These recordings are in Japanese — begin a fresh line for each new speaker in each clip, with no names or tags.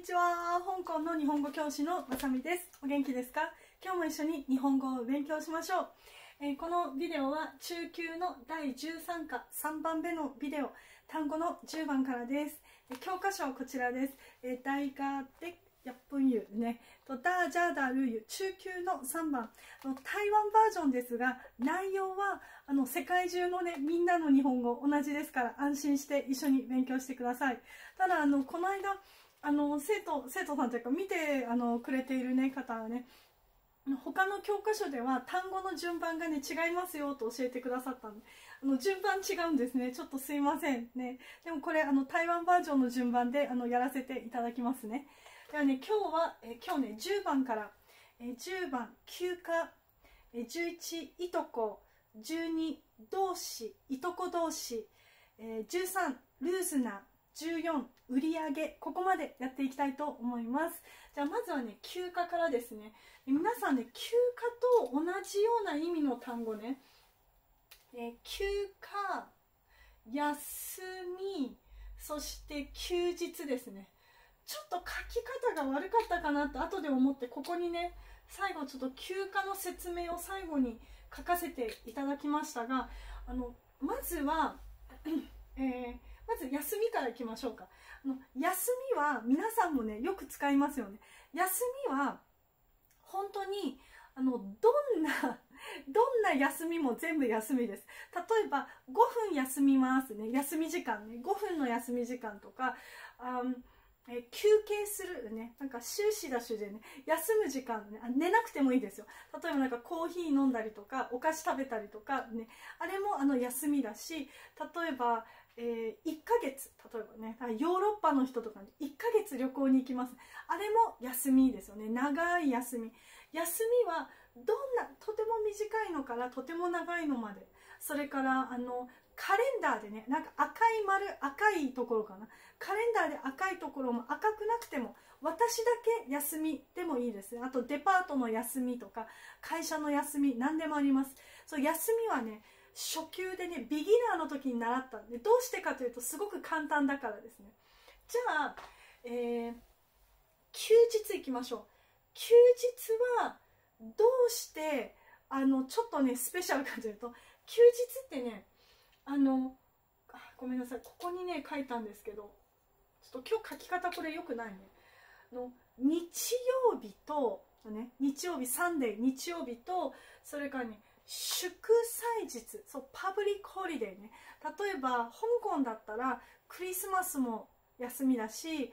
にちは。香港の日本語教師のまさみです。お元気ですか？今日も一緒に日本語を勉強しましょう、えー、このビデオは中級の第13課3番目のビデオ単語の10番からです、えー、教科書はこちらです、えー、大学で1分湯ね。とダージャーダルユ中級の3番。の台湾バージョンですが内容はあの世界中のねみんなの日本語同じですから安心して一緒に勉強してください。ただあのこの間あの生徒生徒さんというか見てあのくれている、ね、方はね他の教科書では単語の順番がね違いますよと教えてくださったんであの順番違うんですね。ちょっとすいませんね。でもこれあの台湾バージョンの順番であのやらせていただきますね。ではね今日はえ今日ね10番からえ10番休暇え11いとこ12同士いとこ同士え13ルーズな14売上ここまでやっていきたいと思います。じゃあまずはね休暇からですね。皆さんね休暇と同じような意味の単語ね、え休暇休みそして休日ですね。ちょっと書き方が悪かったかなって後で思ってここにね最後ちょっと休暇の説明を最後に書かせていただきましたがあのまずは、えーまず休みからいきましょうか。あの休みは皆さんもねよく使いますよね。休みは本当にあのどんな どんな休みも全部休みです。例えば5分休みますね。休み時間ね。5分の休み時間とかあえ休憩するね。なんか終始だしでね。休む時間ね。寝なくてもいいですよ。例えばなんかコーヒー飲んだりとかお菓子食べたりとかね。あれもあの休みだし例えばえー、1ヶ月例えばねヨーロッパの人とかに1ヶ月旅行に行きます。あれも休みですよね。長い休み。休みはどんなとても短いのからとても長いのまで。それからあのカレンダーでねなんか赤い丸赤いところかな。カレンダーで赤いところも赤くなくても私だけ休みでもいいですあとデパートの休みとか会社の休み何でもあります。そう休みはね初級でねビギナーの時に習ったんでどうしてかというとすごく簡単だからですね。じゃあ、えー、休日いきましょう。休日はどうしてあのちょっとねスペシャルかというと休日ってねあのごめんなさいここにね書いたんですけどちょっと今日書き方これよくないね。の日曜日と、ね、日曜日 Sunday 日曜日とそれからね祝祭日そう public holiday ね。例えば香港だったらクリスマスも休みだし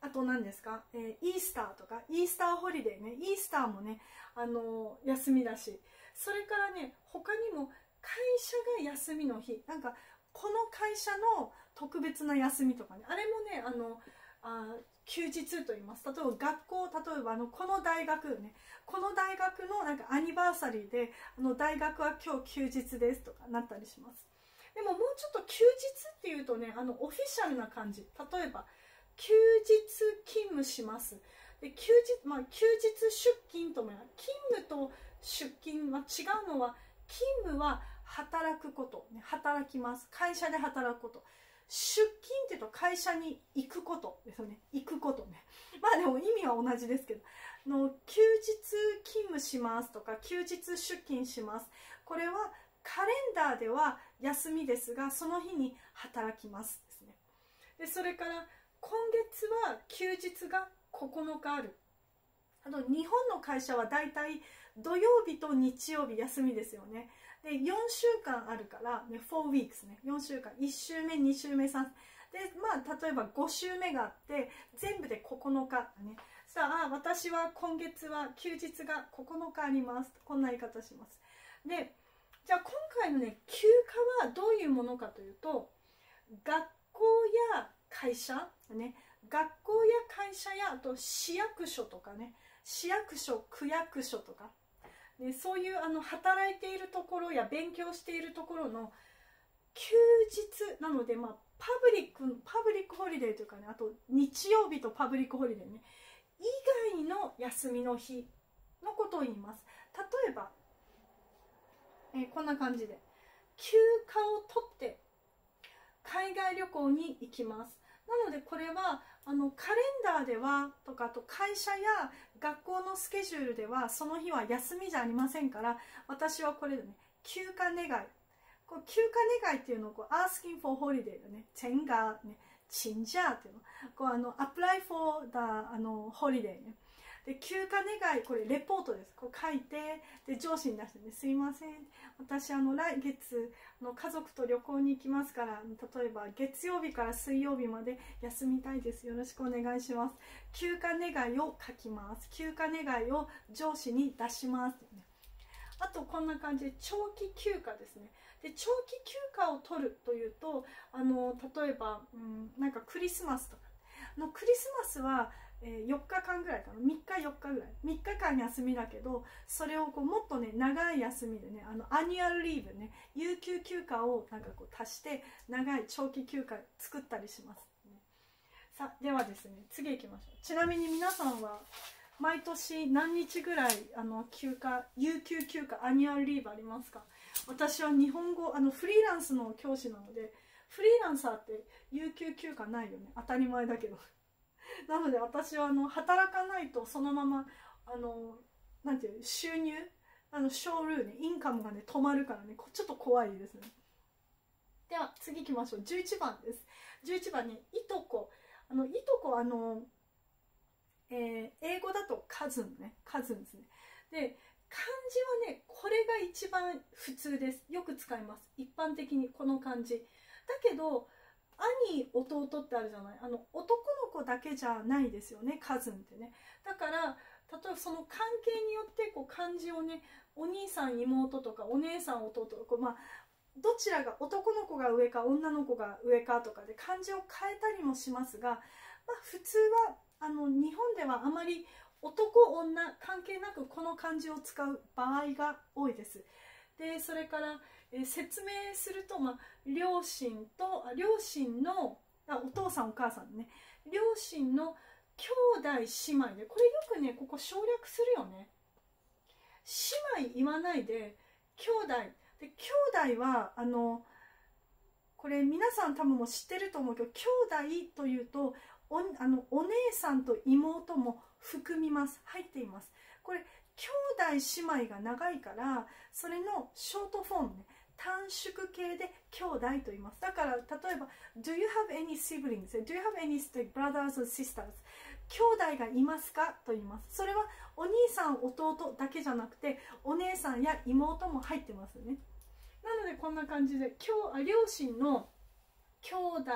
あと何ですか、えー、イースターとか Easter holiday ね。イースターもね、あのー、休みだし。それからね他にも会社が休みの日。なんかこの会社の特別な休みとかね。あれもねあのあ休日と言います。例えば学校例えばあのこの大学ね。この大学のなんかアニバーサリーであの大学は今日休日ですとかなったりします。でももうちょっと休日っていうとねあのオフィシャルな感じ。例えば休日勤務します。で休日まあ休日出勤とも勤務と出勤は違うのは勤務は働くこと、ね、働きます。会社で働くこと。出勤っていうと会社に行くこと。ですよね。行くことね。まあでも意味は同じですけど。の休日勤務しますとか休日出勤します。これはカレンダーでは休みですがその日に働きます。ですね。でそれから今月は休日が9日ある。あと日本の会社はだいたい土曜日と日曜日休みですよね。で4週間あるから、ね、4 weeks ね。4週間。1週目2週目3でまあ例えば5週目があって全部で9日ね。さあ私は今月は休日が9日あります。こんな言い方します。でじゃあ今回のね休暇はどういうものかというと学校や会社ね。学校や会社やあと市役所とかね。市役所区役所とか。でそういうあの働いているところや勉強しているところの休日なので、まあ、 public public holiday というかねあと日曜日と public holiday ね以外の休みの日のことを言います。例えば、えー、こんな感じで休暇を取って海外旅行に行きます。なのでこれはあのカレンダーではとかと会社や学校のスケジュールではその日は休みじゃありませんから私はこれでね休暇願い。こう休暇願いっていうのをこう asking for holiday だねチェンガーねチンジャーっていうの。こうあの apply for the あの holiday ね。で休暇願いこれレポートです。こう書いてで上司に出してねすいません。私あの来月の家族と旅行に行きますから例えば月曜日から水曜日まで休みたいです。よろしくお願いします。休暇願いを書きます。休暇願いを上司に出します、あとこんな感じで長期休暇ですね。で長期休暇を取るというとあの例えば、うん、なんかクリスマスとか。のクリスマスはえ、4日間ぐらいかな。3日4日ぐらい。3日間休みだけどそれをこうもっとね長い休みでねあの annual leave ね有給休暇をなんかこう足して長い長期休暇作ったりします、ね、さあではですね次行きましょう。ちなみに皆さんは毎年何日ぐらいあの休暇有給休暇 annual leave ありますか？私は日本語あのフリーランスの教師なのでフリーランサーって有給休暇ないよね。当たり前だけど。なので私はあの働かないとそのままあのなんていう収入？あのショールーねインカムがね止まるからねちょっと怖いですね。では次行きましょう。11番です。11番にいとこ。あのいとこあの、えー、英語だとカズンね。カズンですね。で漢字はねこれが一番普通です。よく使います。一般的にこの漢字。だけど兄弟ってあるじゃない？あの男の子だけじゃないですよねカズンってねだから例えばその関係によってこう漢字をねお兄さん妹とかお姉さん弟とかまあどちらが男の子が上か女の子が上かとかで漢字を変えたりもしますが、まあ、普通はあの日本ではあまり男女関係なくこの漢字を使う場合が多いです。でそれからえ説明すると、まあ、両親と両親のあお父さんお母さんね。両親の兄弟姉妹でこれよくねここ省略するよね。姉妹言わないで兄弟。で兄弟はあのこれ皆さん多分も知ってると思うけど兄弟というとおあのお姉さんと妹も含みます。入っています。これ兄弟姉妹が長いからそれのショートフォームね。短縮形で兄弟と言います。だから、例えば、Do you have any siblings? Do you have any brothers or sisters? 兄弟がいますか？と言います。それはお兄さん、弟だけじゃなくて、お姉さんや妹も入ってますね。なので、こんな感じで、両親の兄弟、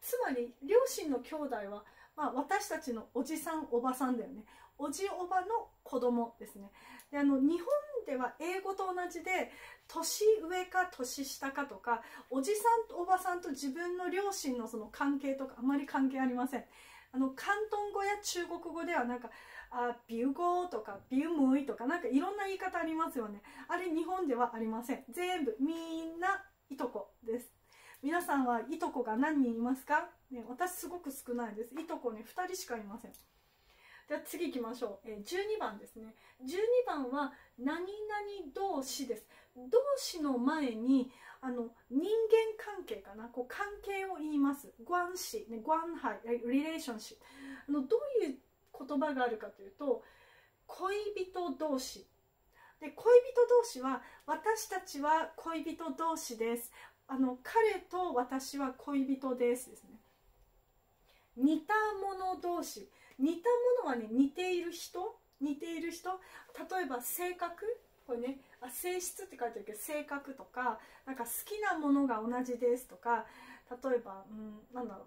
つまり、両親の兄弟は、まあ、私たちのおじさん、おばさんだよね。おじおばの子供ですね。であの日本では英語と同じで年上か年下かとかおじさんとおばさんと自分の両親のその関係とかあまり関係ありませんあの広東語や中国語ではなんかあビューゴーとかビュームイとかなんかいろんな言い方ありますよねあれ日本ではありません全部みんないとこです皆さんはいとこが何人いますか、ね、私すごく少ないです。いとこね2人しかいません。じゃあ次行きましょう、えー、12番ですね。12番は何々同士です。同士の前にあの人間関係かな？こう関係を言います。关系ね关係リレーションシあのどういう言葉があるかというと恋人同士。で恋人同士は私たちは恋人同士です。あの彼と私は恋人ですですね。似た者同士。似たものはね似ている人。似ている人。例えば性格。これねあ性質って書いてあるけど性格とかなんか好きなものが同じですとか例えば、うん、なんだろう。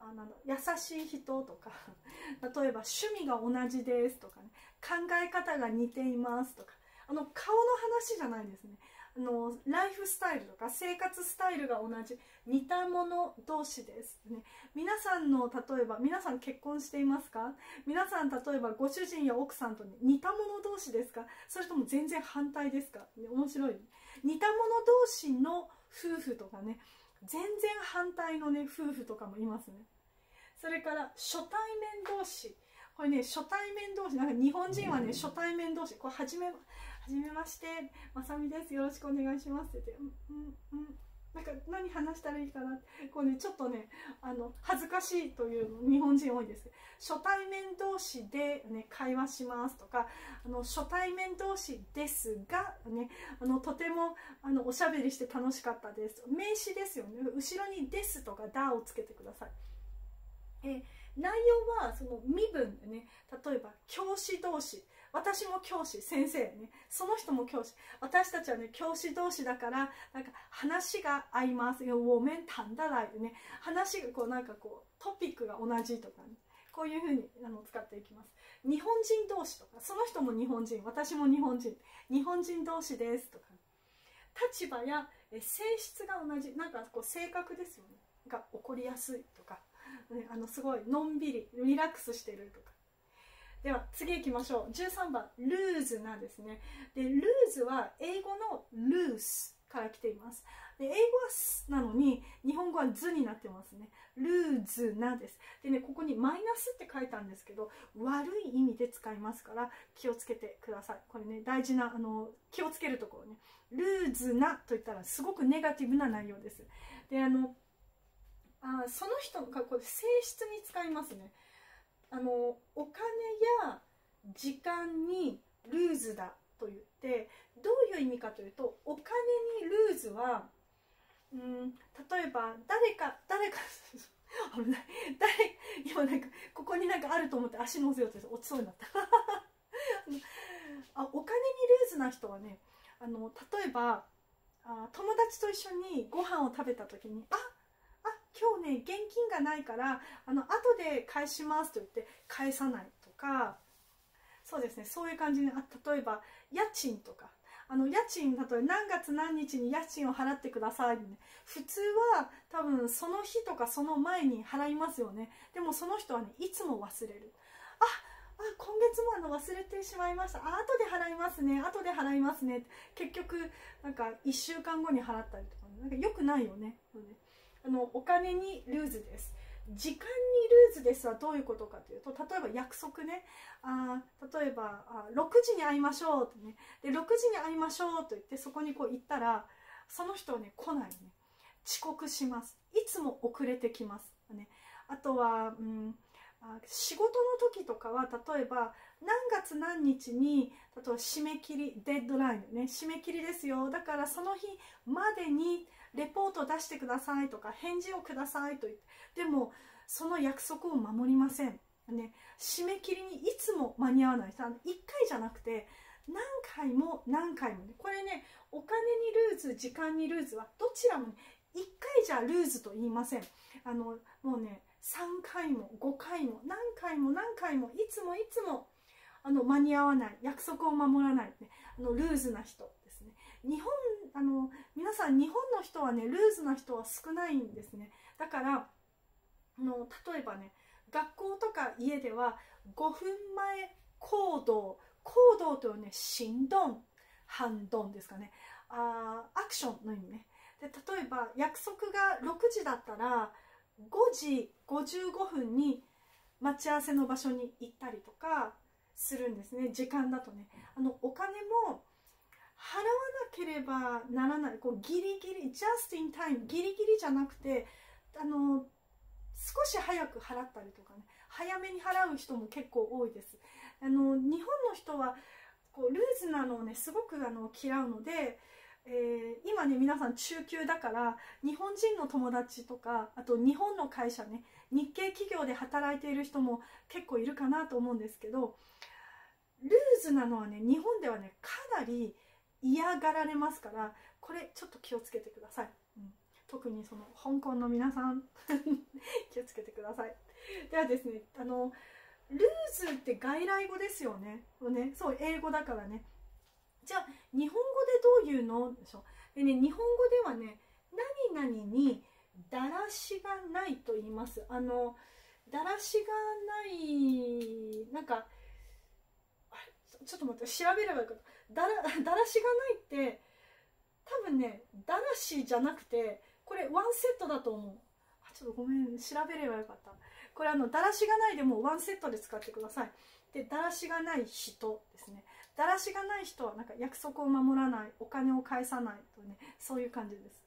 あなんだ優しい人とか。例えば趣味が同じですとかね。考え方が似ていますとか。あの顔の話じゃないですね。あのライフスタイルとか生活スタイルが同じ似た者同士です、ね、皆さんの例えば皆さん結婚していますか？皆さん例えばご主人や奥さんと、ね、似た者同士ですか？それとも全然反対ですか、ね、面白い似た者同士の夫婦とかね全然反対のね夫婦とかもいますね。それから初対面同士。これね初対面同士なんか日本人はね初対面同士。これ初めはじめましてまさみです。よろしくお願いします。って言ってうんうんなんか何話したらいいかなこうねちょっとねあの恥ずかしいという日本人多いです。初対面同士で、ね、会話しますとかあの初対面同士ですが、ね、あのとてもあのおしゃべりして楽しかったです。名詞ですよね。後ろに「です」とか「だ」をつけてください。え内容はその身分でね例えば教師同士。私も教師先生ね。その人も教師。私たちはね教師同士だからなんか話が合います。よ我们談だらいね。話がこうなんかこうトピックが同じとかね。こういうふうにあの使っていきます。日本人同士とかその人も日本人私も日本人。日本人同士ですとか。立場や性質が同じ。なんかこう性格ですよね。が起こりやすいとか、ね、あのすごいのんびりリラックスしてるとか。では次行きましょう。13番。ルーズなですね。でルーズは英語のルースから来ています。で英語は「す」なのに日本語は「図」になってますね。ルーズなです。でねここにマイナスって書いたんですけど悪い意味で使いますから気をつけてください。これね大事なあの気をつけるところね。ルーズなと言ったらすごくネガティブな内容です。であのあその人がこれ性質に使いますね。あのお金や時間にルーズだと言ってどういう意味かというとお金にルーズはうん例えば誰か誰か 危ない。誰今なんかここになんかあると思って足乗せようと落ちそうになった。あお金にルーズな人はねあの例えばあ友達と一緒にご飯を食べた時にあっ今日ね現金がないからあの後で返しますと言って返さないとかそうですねそういう感じにあ例えば家賃とかあの家賃例えば何月何日に家賃を払ってください、ね、普通は多分その日とかその前に払いますよね。でもその人はねいつも忘れる。ああ今月もあの忘れてしまいました。あ後で払いますね。後で払いますね。結局なんか1週間後に払ったりとか、ね、なんか良くないよね。あのお金にルーズです。時間にルーズですはどういうことかというと例えば約束ね。あ例えばあ6時に会いましょうってね。で6時に会いましょうと言ってそこにこう行ったらその人はね来ないね。遅刻します。いつも遅れてきますね。あとは、うん、あ仕事の時とかは例えば何月何日に例えば締め切りデッドラインね。締め切りですよ。だからその日までにレポートを出してくださいとか返事をくださいと言ってでもその約束を守りません、ね、締め切りにいつも間に合わない。1回じゃなくて何回も何回もね。これねお金にルーズ時間にルーズはどちらもね1回じゃルーズと言いません。あのもうね3回も5回も何回も何回もいつもいつもあの間に合わない。約束を守らない、ね、あのルーズな人ですね。日本あの皆さん日本の人はねルーズな人は少ないんですね。だからあの例えばね学校とか家では5分前行動行動というね振動反動ですかね。あアクションの意味ね。で例えば約束が6時だったら5時55分に待ち合わせの場所に行ったりとかするんですね。時間だとね。あのお金も払わければならない。こうギリギリ just in time ギリギリじゃなくてあの少し早く払ったりとかね。早めに払う人も結構多いです。あの日本の人はこうルーズなのをねすごくあの嫌うので、えー、今ね皆さん中級だから日本人の友達とかあと日本の会社ね日系企業で働いている人も結構いるかなと思うんですけどルーズなのはね日本ではねかなり嫌がられますからこれちょっと気をつけてください、うん、特にその香港の皆さん 気をつけてください。ではですねあのルーズって外来語ですよね。ねそう英語だからね。じゃあ日本語でどういうのでしょでね日本語ではね何々にだらしがないと言います。あのだらしがないなんかちょっと待って調べればよかった。だら だらしがないって多分ねだらしじゃなくてこれワンセットだと思う。あちょっとごめん調べればよかった。これあのだらしがないでもワンセットで使ってください。でだらしがない人ですね。だらしがない人はなんか約束を守らないお金を返さないとねそういう感じです。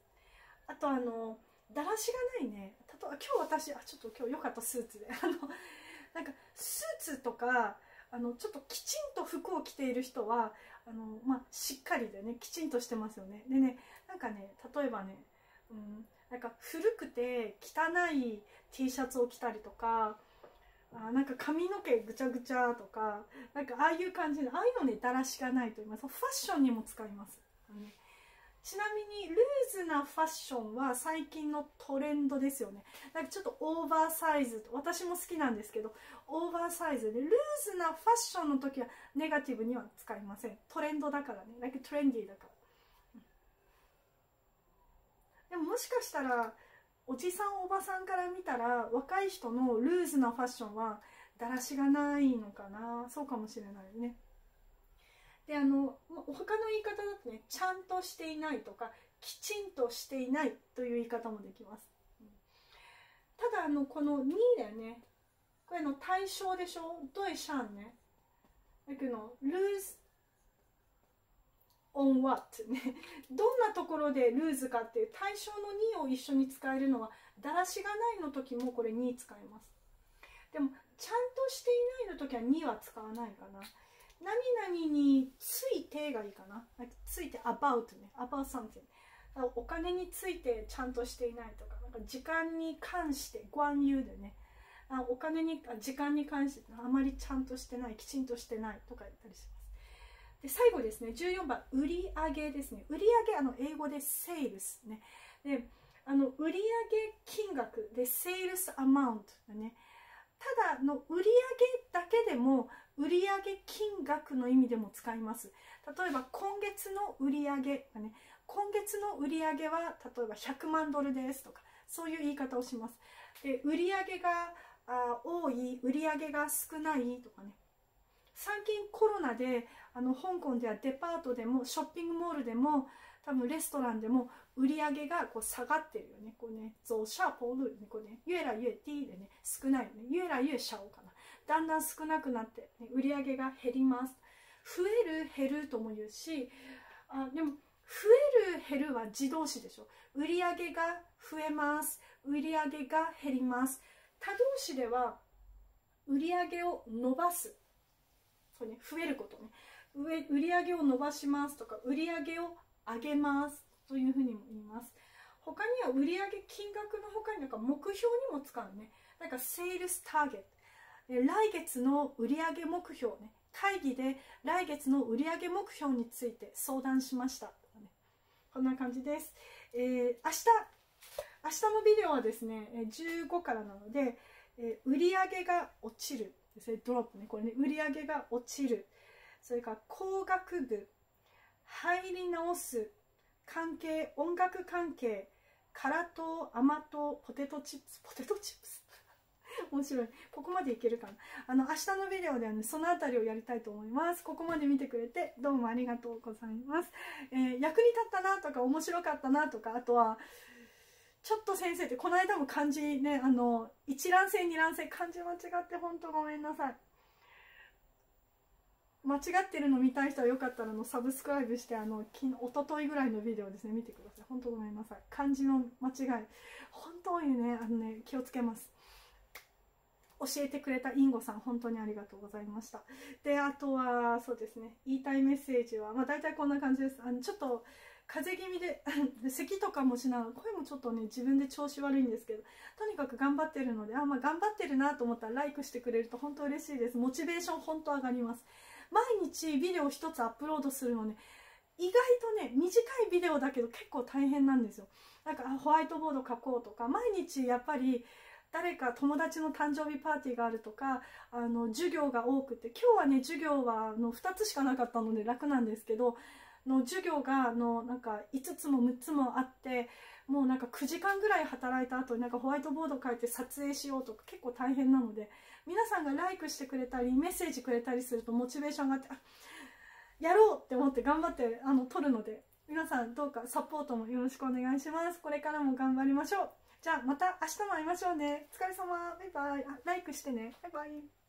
あとあのだらしがないね。例えば今日私あちょっと今日良かったスーツで。あのなんかスーツとかあのちょっときちんと服を着ている人はあの、まあ、しっかりでね。きちんとしてますよね。でねなんかね例えばね、うん、なんか古くて汚い T シャツを着たりとかあなんか髪の毛ぐちゃぐちゃとかなんかああいう感じのああいうのねだらしがないと言いますファッションにも使います、ね、ちなみにルーズなファッションは最近のトレンドですよね。なんかちょっとオーバーサイズ私も好きなんですけどオーバーサイズでルーズなファッションの時はネガティブには使いません。トレンドだからね。なんかトレンディーだから。でももしかしたらおじさんおばさんから見たら若い人のルーズなファッションはだらしがないのかな。そうかもしれないね。であの他の言い方だとねちゃんとしていないとかきちんとしていないという言い方もできます、ただあのこの2だよね。これの対象でしょ？どうシャンね？だけど lose on what ね。どんなところでルーズかっていう対象の2を一緒に使えるのはだらしがないの時もこれ2使えます。でもちゃんとしていないの時は2は使わないかな。何々についてがいいかな？ついて about ね。about something お金についてちゃんとしていないとかなんか時間に関して関有でね。あお金に時間に関してあまりちゃんとしてないきちんとしてないとか言ったりします。で最後ですね。14番売り上げですね。売り上あの英語で sales ね。であの売上金額で sales amount だね。ただの売上だけでも売上金額の意味でも使います。例えば今月の売上がね今月の売上は例えば100万ドルですとかそういう言い方をします。で売上があ多い売上が少ないとかね。最近コロナであの香港ではデパートでもショッピングモールでも多分レストランでも売り上げがこう下がってるよね。こうね、増下坡路ね、こうね、越来越低でね、少ないよね。越来越少かな。だんだん少なくなって、ね、売り上げが減ります。増える、減るとも言うし、あでも、増える、減るは自動詞でしょ。売り上げが増えます。売り上げが減ります。他動詞では、売り上げを伸ばす。これね、増えることね。売り上げを伸ばしますとか、売り上げを上げますというふうにも言います。他には売上金額の他になんか目標にも使うね。なんかセールスターゲット。来月の売上目標ね。会議で来月の売上目標について相談しました。こんな感じです。えー、明日、明日のビデオはですね、15からなので、えー、売上が落ちるですね、ドロップね。これね、売上が落ちる。それから工学部、入り直す関係音楽関係辛党甘党ポテトチップスポテトチップス？面白い。ここまでいけるかな？あの明日のビデオではねその辺りをやりたいと思います。ここまで見てくれてどうもありがとうございます、えー、役に立ったなとか面白かったなとかあとはちょっと先生ってこの間も漢字ねあの一覧性二覧性漢字間違って本当ごめんなさい。間違ってるの見たい人はよかったらのサブスクライブしてあの昨日一昨日ぐらいのビデオですね。見てください。本当ごめんなさい。漢字の間違い。本当にね。あのね気をつけます。教えてくれたインゴさん本当にありがとうございました。であとはそうですね。言いたいメッセージはまあ大体こんな感じです。あのちょっと風邪気味で 咳とかもしながら声もちょっとね自分で調子悪いんですけどとにかく頑張ってるのであまあ頑張ってるなと思ったらライクしてくれると本当嬉しいです。モチベーション本当上がります。毎日ビデオ1つアップロードするのね。意外とね短いビデオだけど結構大変なんですよ。なんかホワイトボード書こうとか毎日やっぱり誰か友達の誕生日パーティーがあるとかあの授業が多くて今日はね授業はあの2つしかなかったので楽なんですけどの授業がのなんか5つも6つもあってもうなんか9時間ぐらい働いた後になんかホワイトボード書いて撮影しようとか結構大変なので皆さんがライクしてくれたりメッセージくれたりするとモチベーションがあってやろうって思って頑張ってあの撮るので皆さんどうかサポートもよろしくお願いします。これからも頑張りましょう。じゃあまた明日も会いましょうね。お疲れ様。バイバイ。あライクしてね。バイバイ。